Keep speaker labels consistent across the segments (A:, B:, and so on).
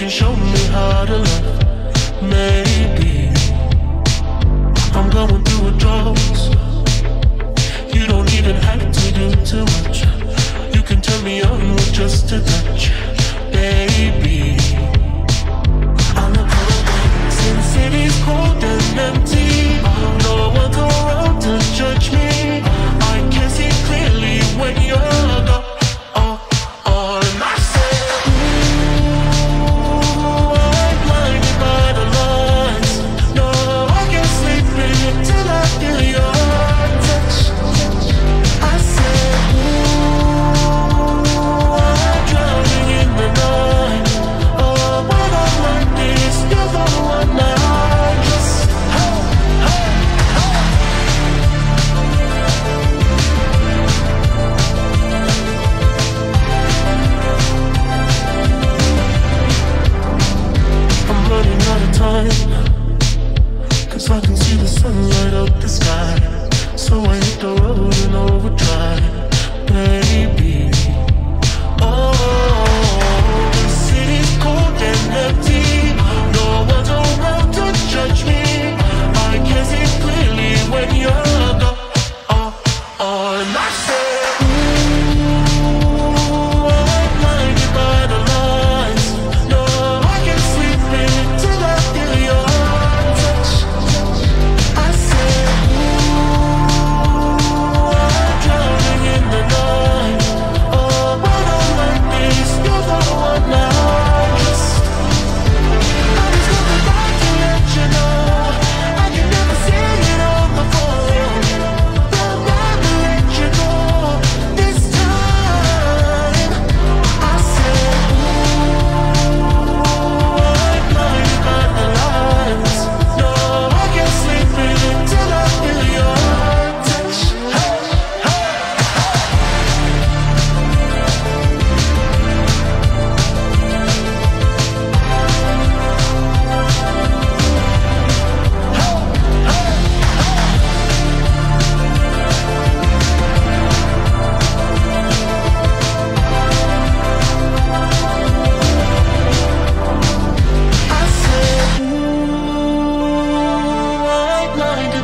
A: can show me how to love, maybe I'm going through a drought. You don't even have to do too much. You can turn me on with just a touch.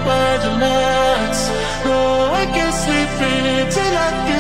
A: by the lights. No, oh, I can't sleep till I